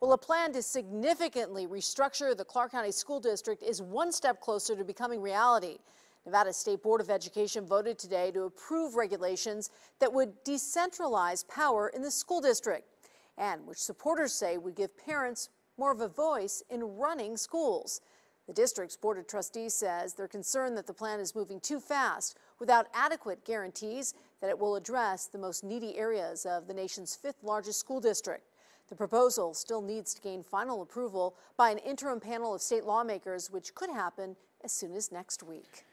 Well, a plan to significantly restructure the Clark County School District is one step closer to becoming reality. Nevada State Board of Education voted today to approve regulations that would decentralize power in the school district and which supporters say would give parents more of a voice in running schools. The district's Board of Trustees says they're concerned that the plan is moving too fast without adequate guarantees that it will address the most needy areas of the nation's fifth largest school district. The proposal still needs to gain final approval by an interim panel of state lawmakers, which could happen as soon as next week.